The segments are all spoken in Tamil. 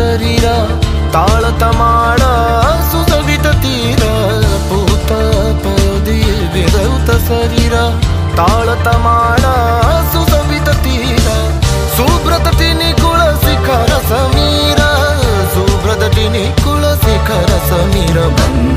ಶರೀರ, ತಾಳತ ಮಾಡ, ಸುಸವಿತ ತೀರ, ಪೂತ ಪದಿ ವಿರೌತ ಶರೀರ, ತಾಳತ ಮಾಡ, ಸುಸವಿತ ತೀರ ಸುಬ್ರತ ಟಿನಿ ಕುಳ ಶಿಖರ ಸಮೀರ ಸುಬ್ರತ ಟಿನಿ ಕುಳ ಶಿಖರ ಸಮೀರ ಬಂದ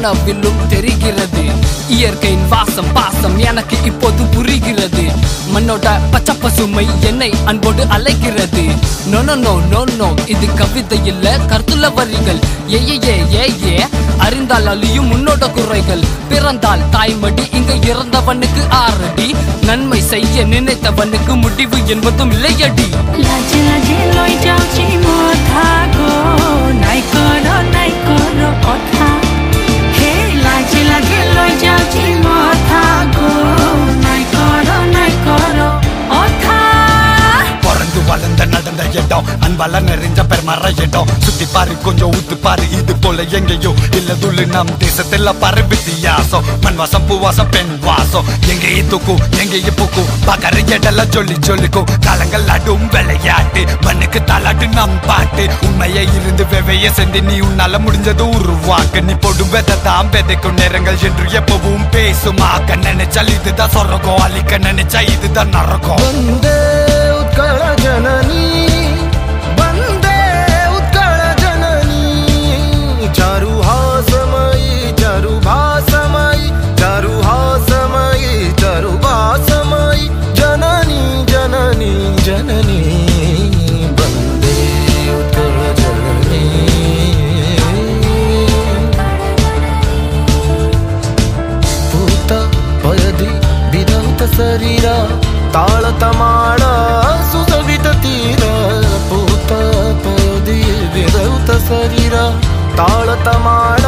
கனவிலும் தெரிகிறது. இயற்கையின் வாசம் பாசம் எனக்கு இப்போது புரிகிறது. மண்ணோட பச்சை பசுமை என்னை அன்போடு அலைகிறது நோ நோ நோ நோ இது கவிதை இல்ல கருத்துல வரிகள். ஏ ஏ ஏ அறிந்தால் அழியும் உன்னோட குறைகள். பிறந்தால் தாய்மடி இங்க இறந்தவனுக்கு ஆறடி. நன்மை செய்ய நினைத்தவனுக்கு முடிவு என்பதும் இல்லையடி. லாஜி பல நெறிஞ்ச பெருமர இடம் சுத்தி பாரு கொஞ்சம் ஊத்து பாரு இது போல எங்கேயோ? இல்ல துள்ளு நம் தேசத்தில் பாரு வித்தியாசம் மண் வாசம் பூவாசம் பெண் வாசம் எங்கேயே தூக்கும் எங்கேயே பூக்கும் பாக்கற இடெல்லாம் சொல்லி சொல்லிக்கும் காலங்கள் அடும் விளையாட்டு. மண்ணுக்கு தலாட்டு நம் பாட்டு. உண்மையை இருந்து வெவைய செஞ்சு நீ உன்னால முடிஞ்சது உருவாக்கு. நீ போடு விதை தான் விதைக்கும் நேரங்கள் என்று எப்பவும் பேசுமாக்க நினைச்சால் இதுதான் சொரகம் அழிக்க நினைச்சா இதுதான் நரகம். ஜனனி. शरीर ताळमामाळ सुखविर भूतपदेव रौत शरीर ताळ तमाळ